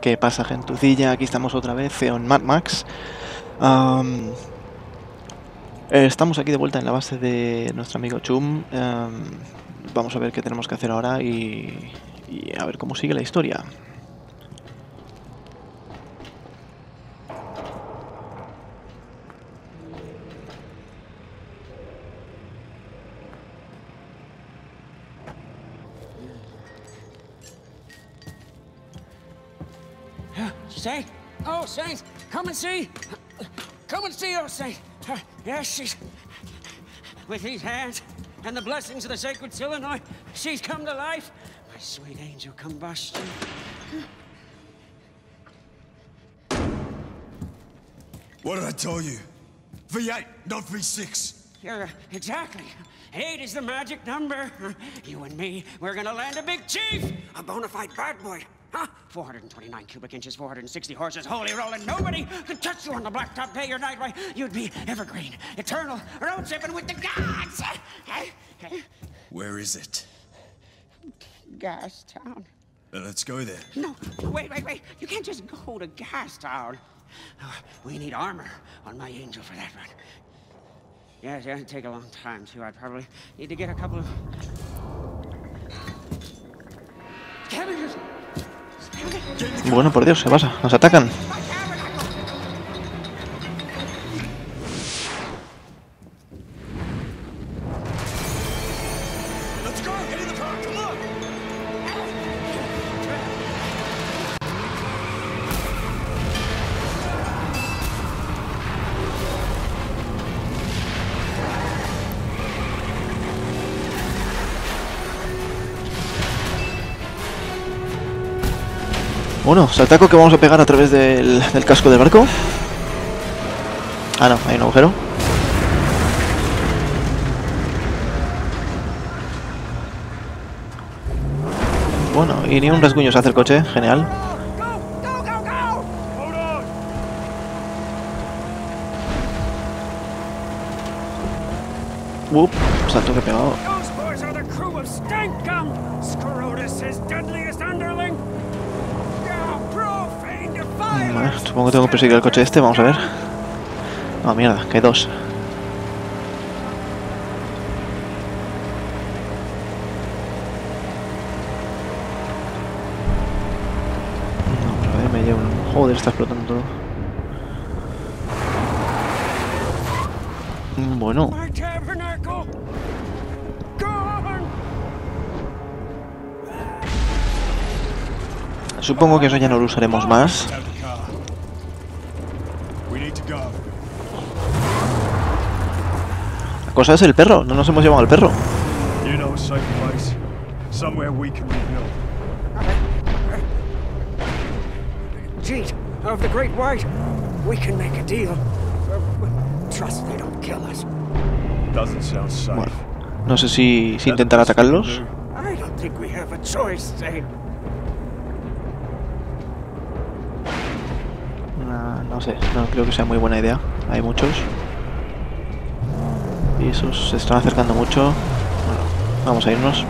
¿Qué pasa, gentucilla? Aquí estamos otra vez en Mad Max. Eh, estamos aquí de vuelta en la base de nuestro amigo Chum. Am, vamos a ver qué tenemos que hacer ahora y, y a ver cómo sigue la historia. Oh, Uh, yes, she's. With these hands and the blessings of the sacred Illinois, she's come to life. My sweet angel combustion. What did I tell you? V8, not V6. You're uh, exactly. Eight is the magic number. You and me, we're gonna land a big chief, a bona fide bad boy. Huh? 429 cubic inches, 460 horses, holy rolling. Nobody could touch you on the blacktop day or night. Why, you'd be evergreen, eternal, road tripping with the gods. Where is it? Gas Town. Uh, let's go there. No, wait, wait, wait. You can't just go to Gas Town. Uh, We need armor on my angel for that run. Yes, yeah, it'd take a long time, too. I'd probably need to get a couple of... Scavengers! Bueno, por Dios, ¿qué pasa? ¿Nos atacan? Bueno, saltaco que vamos a pegar a través del, casco del barco. Ah, no, hay un agujero. Bueno, y ni un rasguño se hace el coche, genial. Up, salto que he pegado. Supongo que tengo que perseguir el coche este, vamos a ver. Ah, mierda, que dos. Vamos a ver, me llevo un... Joder, está explotando todo. Bueno, supongo que eso ya no lo usaremos más. Out the car. We need to go. La cosa es el perro, no nos hemos llevado al perro. You know a safe place. Somewhere we can rebuild. Jeet, of the Great White, we can make a deal. Trust they don't kill us. Doesn't sound safe. Bueno, no sé si, si intentar atacarlos. I don't think we have a choice, Zane. No, no sé, no creo que sea muy buena idea. Hay muchos. Y esos se están acercando mucho. Bueno, vamos a irnos.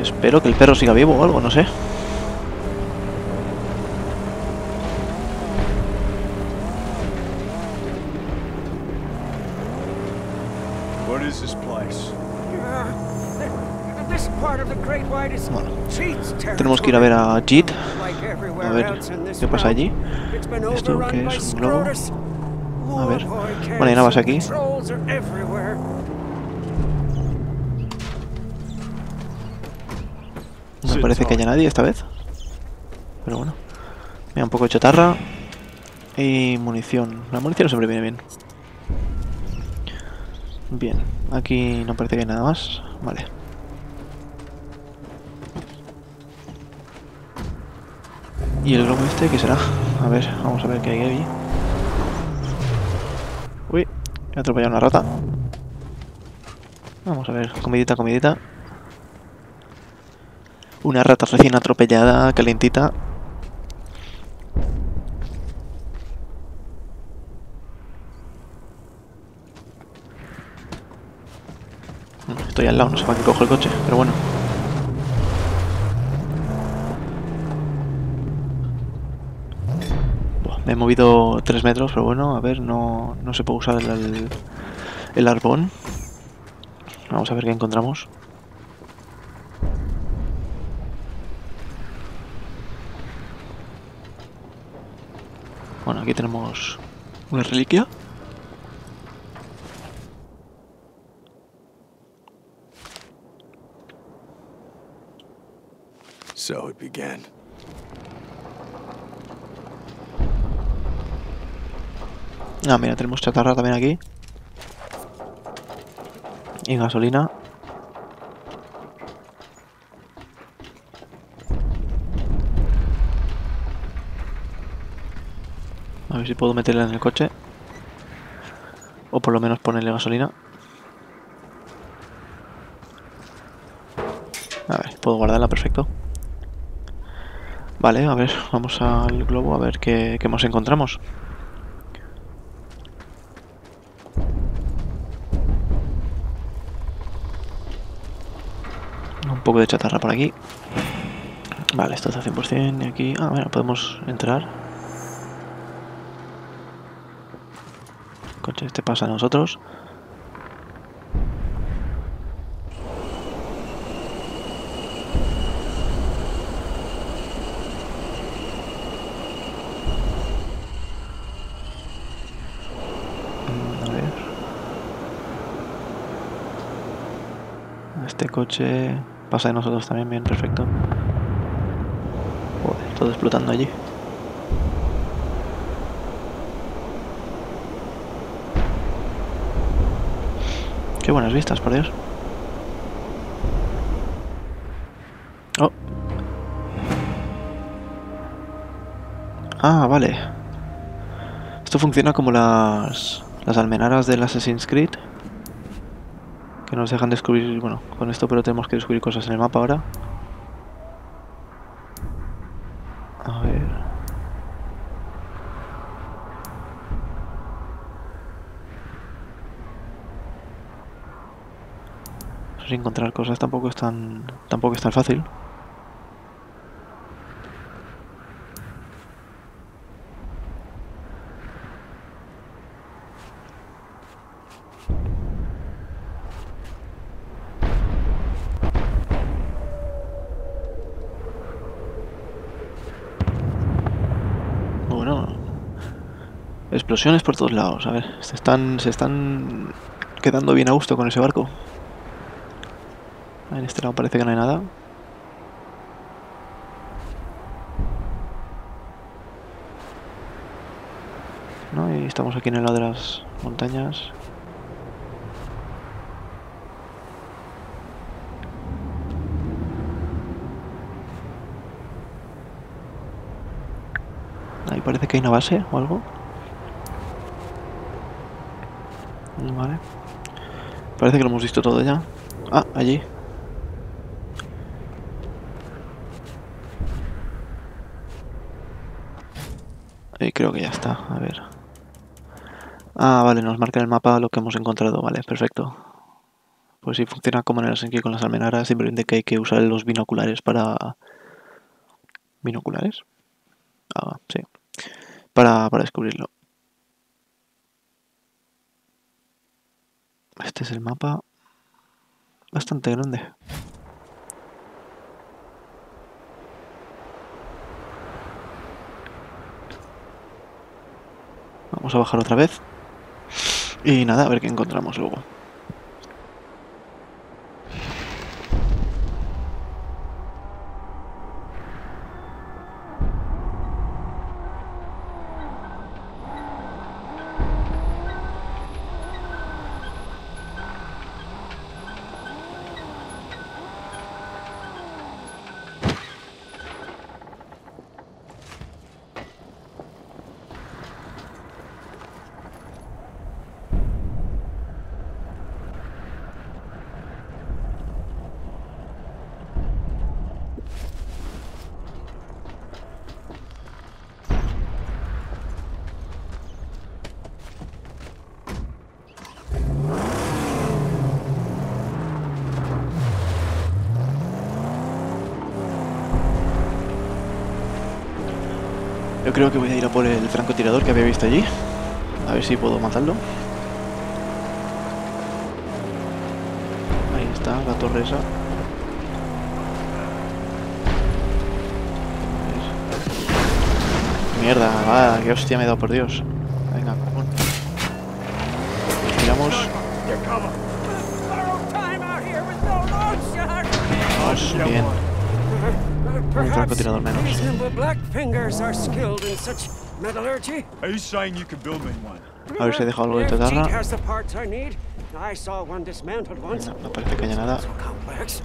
Espero que el perro siga vivo o algo, no sé. What is this place? This part of the Great White is Bueno, tenemos que ir a ver a everywhere A ver, ¿qué pasa allí? ¿Esto by es? ¿Un globo? A ver. Bueno, hay navas aquí. No parece que haya nadie esta vez. Pero bueno. Mira, un poco de chatarra. Y munición. La munición siempre viene bien. Bien. Aquí no parece que hay nada más. Vale. ¿Y el globo este qué será? A ver, vamos a ver qué hay ahí. He atropellado una rata. Vamos a ver, comidita, comidita. Una rata recién atropellada, calentita. Estoy al lado, no sé para qué cojo el coche, pero bueno. He movido 3 metros, pero bueno, a ver, no, no se puede usar el, el, el arbón. Vamos a ver qué encontramos. Bueno, aquí tenemos una reliquia. So it began. Ah, mira, tenemos chatarra también aquí. Y gasolina. A ver si puedo meterla en el coche. O por lo menos ponerle gasolina. A ver, puedo guardarla, perfecto. Vale, a ver, vamos al globo a ver qué, qué más encontramos. Un poco de chatarra por aquí. Vale, esto está 100% y aquí... Ah, bueno, podemos entrar. Coche este pasa a nosotros. Mm. Este coche pasa de nosotros también, bien, perfecto. Joder, todo explotando allí. Qué buenas vistas, por Dios. Oh. Ah, vale. Esto funciona como las, las almenaras del Assassin's Creed. Que nos dejan descubrir, bueno, con esto pero tenemos que descubrir cosas en el mapa ahora. A ver. Encontrar cosas tampoco es tan, tampoco es tan fácil. Bueno, explosiones por todos lados. A ver, se están, se están quedando bien a gusto con ese barco. En este lado parece que no hay nada. ¿No? Y estamos aquí en el lado de las montañas. Ahí parece que hay una base o algo. Vale. Parece que lo hemos visto todo ya. Ah, allí. Y creo que ya está. A ver. Ah, vale, nos marca en el mapa lo que hemos encontrado. Vale, perfecto. Pues sí, funciona como en el Senki con las almenaras, simplemente que hay que usar los binoculares para... ¿Binoculares? Ah, sí. Para, para descubrirlo. Este es el mapa. Bastante grande. Vamos a bajar otra vez. Y nada, a ver qué encontramos luego. Creo que voy a ir a por el francotirador que había visto allí. A ver si puedo matarlo. Ahí está, la torre esa. Mierda, va, qué hostia me he dado, por Dios. Venga, cojón. Tiramos. Borrowed time Un francotirador menos. These nimble black fingers are skilled in such metallurgy. Are you saying you can build me one? A ver si he dejado algo de chatarra. No, no parece que haya nada. So complex.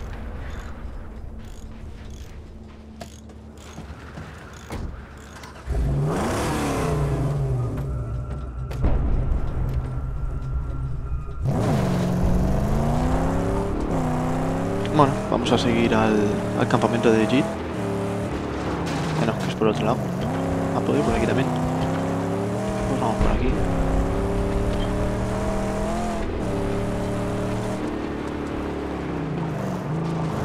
Bueno, vamos a seguir al, al campamento de Jit. Por otro lado. Puedo ir por aquí también. Pues vamos por aquí.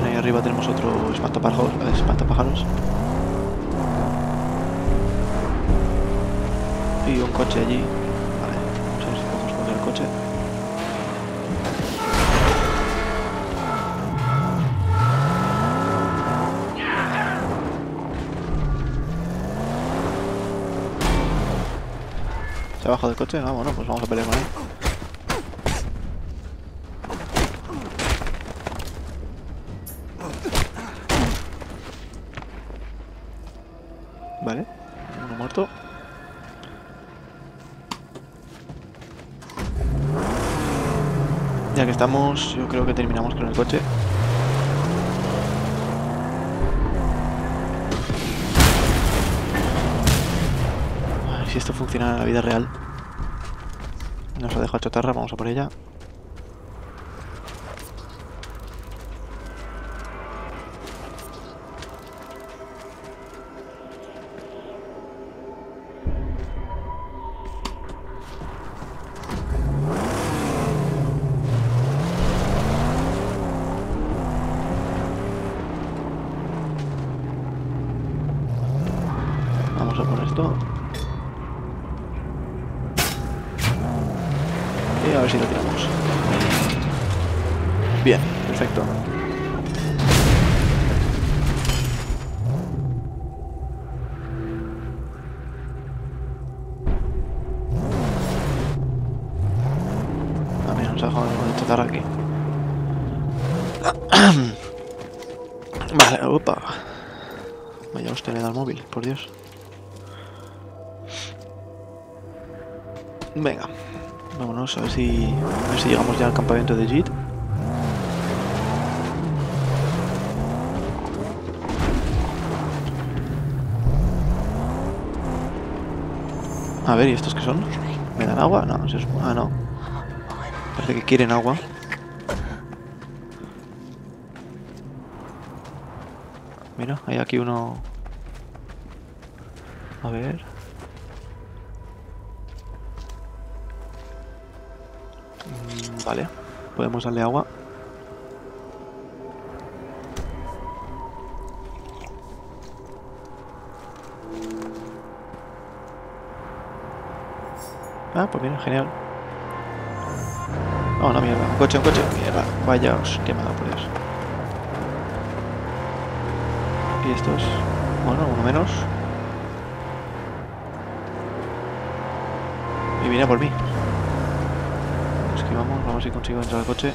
Ahí arriba tenemos otro espantapájaros. espantapájaros. Y un coche allí. Vale, vamos a ver si podemos poner el coche. ¿Se ha bajado del coche? Ah, bueno, pues vamos a pelear con él. Vale, uno muerto. Ya que estamos, yo creo que terminamos con el coche. Esto funciona en la vida real. Nos ha dejado chatarra, vamos a por ella. Por Dios. Venga, vámonos a ver si, a ver si llegamos ya al campamento de Jit. A ver, ¿y estos qué son? ¿Me dan agua? No, se supo- ah, no. Parece que quieren agua. Mira, hay aquí uno... A ver... Mm, Vale, podemos darle agua. Ah, pues mira, genial. Oh, no, mierda, un coche, un coche, mierda. Vaya, os quemado por Dios. Y estos, bueno, uno menos. Y viene por mí. Esquivamos, vamos a ver si consigo entrar al coche.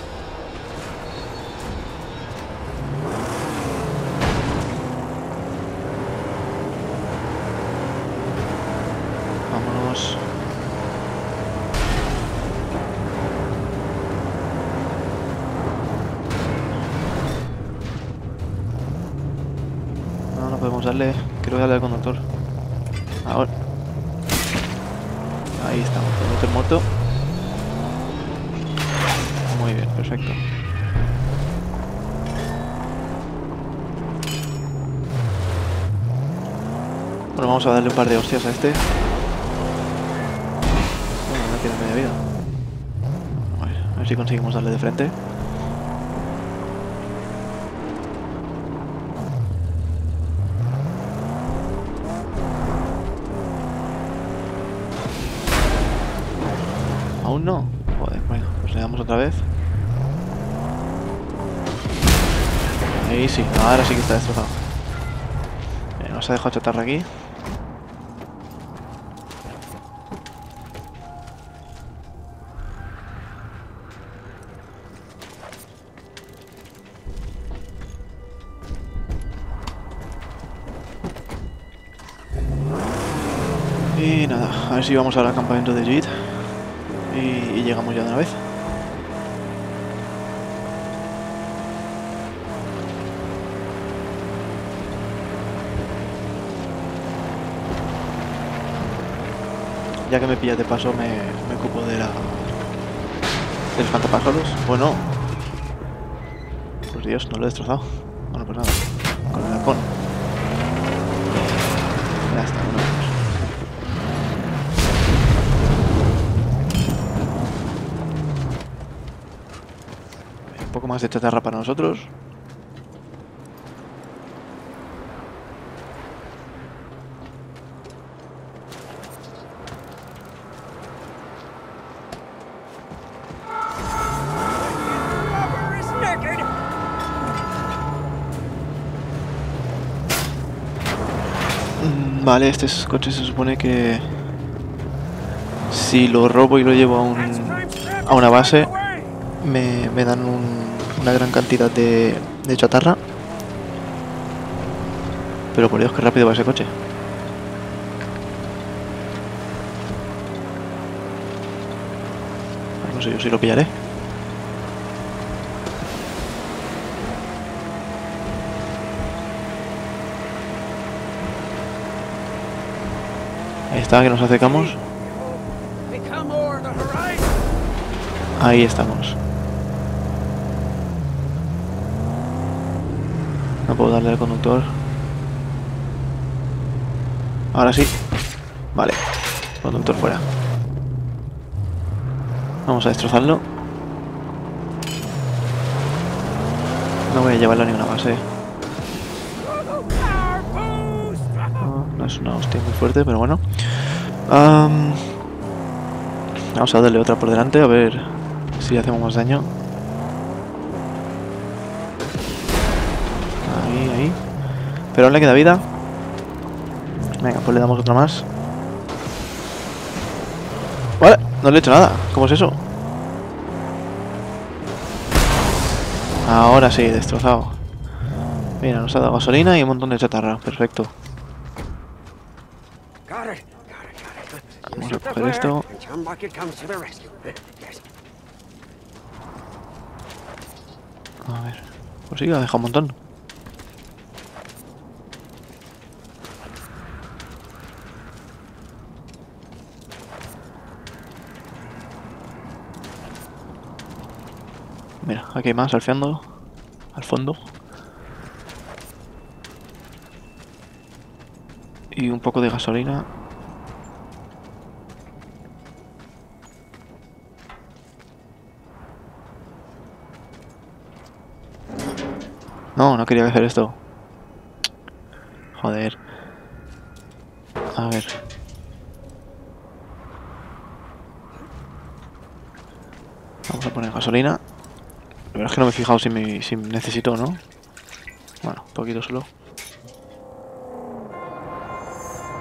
Vamos a darle un par de hostias a este. Bueno, no tiene media vida. A ver, si conseguimos darle de frente. Aún no. Joder, bueno, pues le damos otra vez. Ahí sí, ahora sí que está destrozado. Eh, nos ha dejado chatarra aquí. Si vamos al campamento de JIT y, llegamos ya de una vez. Ya que me pillas de paso, me, me ocupo de la. de los cantapájaros. Bueno. Pues Dios, no lo he destrozado. Bueno, pues nada. Más de chatarra para nosotros. Vale, este es- coche se supone que si lo robo y lo llevo a, un, a una base, me, me dan un- una gran cantidad de, de chatarra. Pero por Dios, qué rápido va ese coche. No sé yo si lo pillaré. Ahí está, que nos acercamos. Ahí estamos. Puedo darle al conductor. Ahora sí. Vale. Conductor fuera. Vamos a destrozarlo. No voy a llevarlo a ninguna base. No, no es una hostia muy fuerte, pero bueno. Am, vamos a darle otra por delante, a ver si hacemos más daño. Pero le queda vida. Venga, pues le damos otra más. Vale, no le he hecho nada. ¿Cómo es eso? Ahora sí, destrozado. Mira, nos ha dado gasolina y un montón de chatarra. Perfecto. Vamos a coger esto. A ver. Pues sí, ha dejado un montón. Mira, aquí hay más al fondo. Al fondo. Y un poco de gasolina. No, no quería hacer esto. Joder. A ver. Vamos a poner gasolina. Es que no me he fijado si, me, si necesito o no. Bueno, un poquito solo.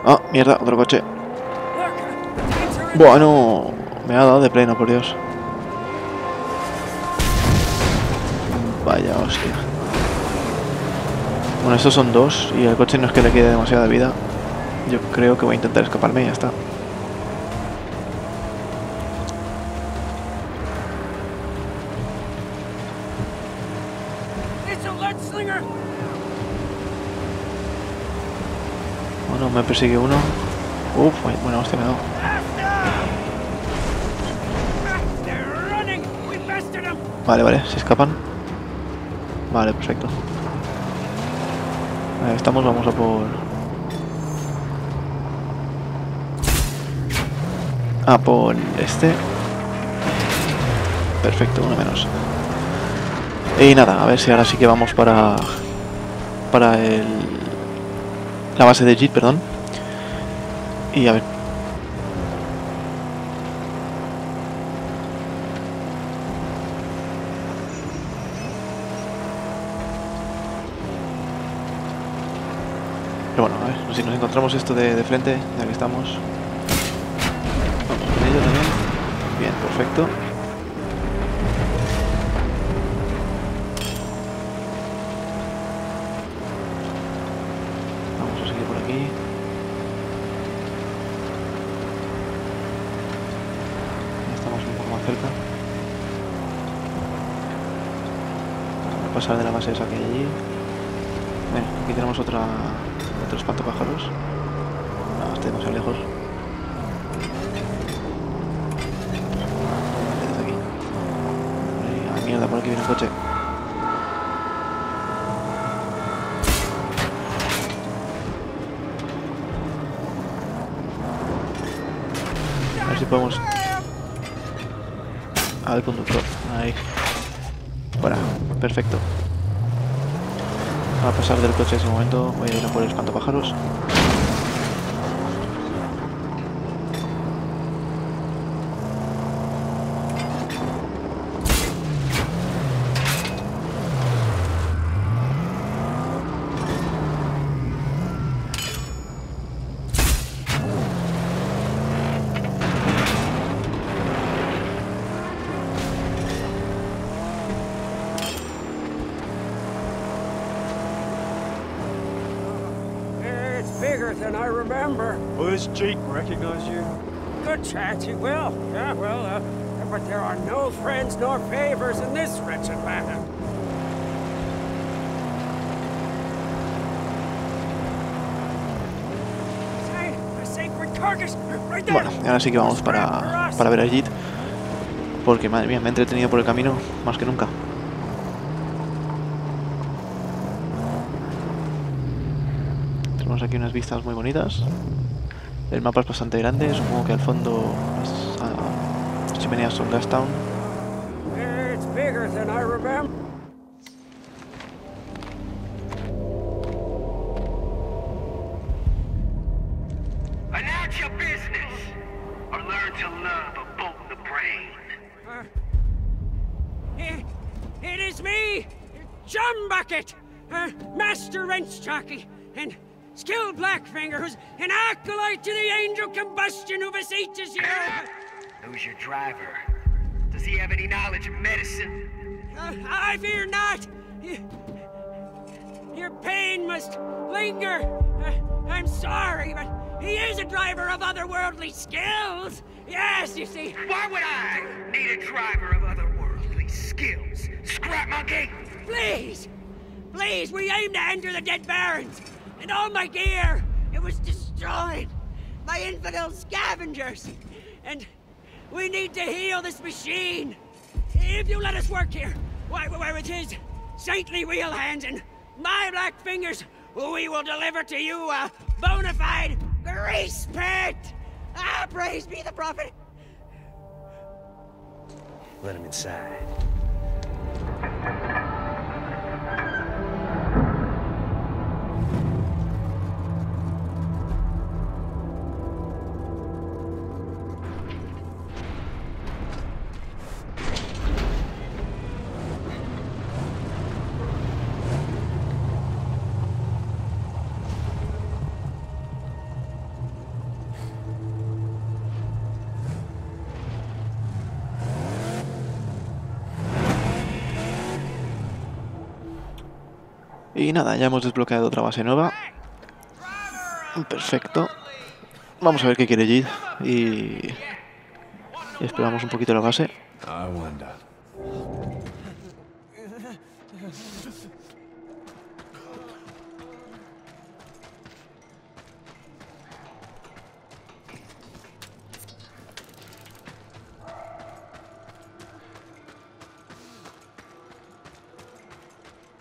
Ah, mierda, otro coche. Bueno, me ha dado de pleno, por Dios. Vaya hostia. Bueno, estos son dos y el coche no es que le quede demasiada vida. Yo creo que voy a intentar escaparme y ya está. Bueno, me persigue uno. Uf, bueno, hostia, me! Vale, vale, se escapan. Vale, perfecto. Ahí estamos, vamos a por... A por este. Perfecto, uno menos. Y nada, a ver si ahora sí que vamos para para el, la base de JIT, perdón. Y a ver. Pero bueno, a ver, si nos encontramos esto de, de frente, ya que estamos. Vamos con ello también. Bien, perfecto. Pasar de la base esa que hay allí. Bueno, aquí tenemos otra, otro espantapájaros. No, está demasiado lejos. Desde aquí. Mierda, por aquí viene un coche. A ver si podemos... Al conductor. Ahí. Perfecto. Va a pasar del coche en ese momento. Voy a ir a por el. It's Bueno, ahora sí que vamos para, para ver a Jit. Porque, madre mía, me he entretenido por el camino más que nunca. Tenemos aquí unas vistas muy bonitas. El mapa es bastante grande, supongo que al fondo las, ah, chimeneas son Gastown. Who beseeches you. Who's your driver? Does he have any knowledge of medicine? Uh, I fear not. Your pain must linger. Uh, I'm sorry, but he is a driver of otherworldly skills. Yes, you see. Why would I need a driver of otherworldly skills? Scrap monkey! Please, please, we aim to enter the Dead Barrens, and all my gear, it was destroyed by infidel scavengers, and we need to heal this machine. If you let us work here, why, why with his saintly wheel hands and my black fingers, we will deliver to you a bona fide grease pit. Ah, praise be the prophet. Let him inside. Y nada, ya hemos desbloqueado otra base nueva. Perfecto. Vamos a ver qué quiere Jid y... y esperamos un poquito la base.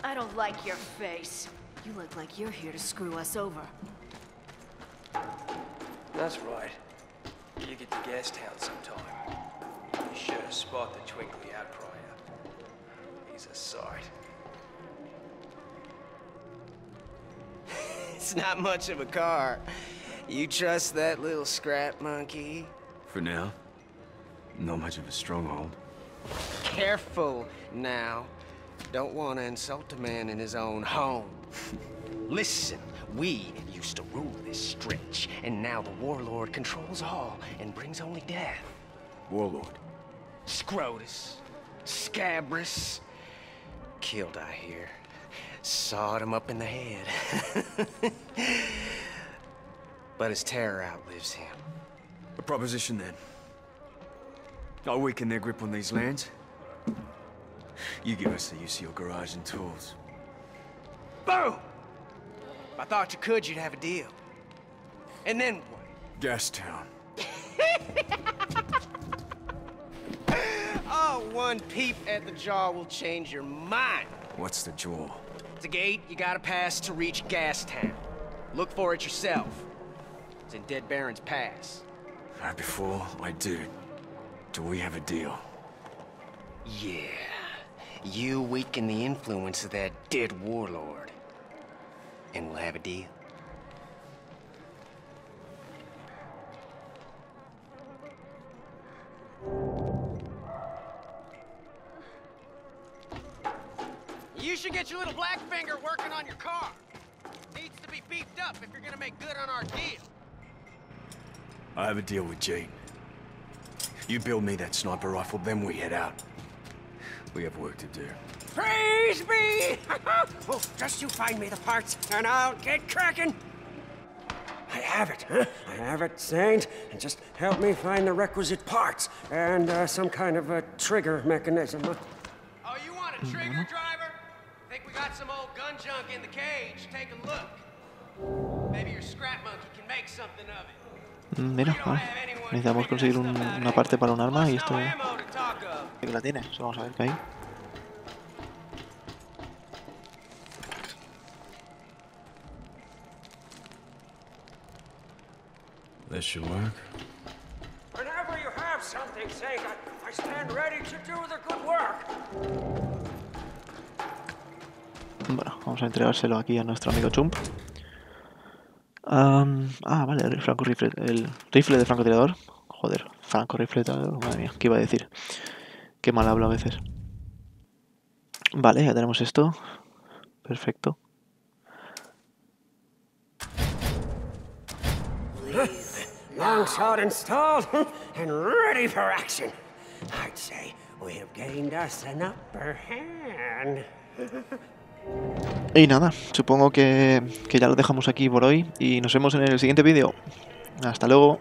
I don't like your face. You look like you're here to screw us over. That's right. You get to Gastown sometime. You sure spot the twinkly eye prior. He's a sight. It's not much of a car. You trust that little scrap monkey? For now, not much of a stronghold. Careful now. Don't want to insult a man in his own home. Listen, We used to rule this stretch, and now the warlord controls all and brings only death. Warlord. Scrotus, Scabrous, killed, I hear. Sawed him up in the head. but his terror outlives him. A proposition then. I'll weaken their grip on these lands. You give us the use of your garage and tools. Boom! If I thought you could, you'd have a deal. And then what? Gastown. Oh, one peep at the jaw will change your mind. What's the jaw? It's a gate you gotta pass to reach Gastown. Look for it yourself. It's in Dead Baron's Pass. Right before I do, do we have a deal? Yeah. You weaken the influence of that dead warlord. And we'll have a deal. You should get your little black finger working on your car. Needs to be beefed up if you're gonna make good on our deal. I have a deal with Jane. You build me that sniper rifle, then we head out. We have work to do. Praise be! oh, just you find me the parts, and I'll get cracking. I have it, huh? I have it, Saint. And just help me find the requisite parts and uh, some kind of a trigger mechanism. huh? Oh, you want a trigger driver? Think we got some old gun junk in the cage? Take a look. Maybe your scrap monkey can make something of it. Mm, Mira, necesitamos conseguir un- una parte para un arma y esto que la tiene. So, vamos a ver qué hay. This should work. Whenever you have something, Saint, I, I stand ready to do the good work. Bueno, vamos a entregárselo aquí a nuestro amigo Chump. Am, ah, vale, el franco rifle, el rifle de francotirador. Joder, franco rifle, madre mía, ¿qué iba a decir? Qué mal hablo a veces. Vale, ya tenemos esto. Perfecto. Longshot installed and ready for action. I'd say we have gained us an upper hand. Y nada, supongo que, que ya lo dejamos aquí por hoy y nos vemos en el siguiente vídeo. Hasta luego.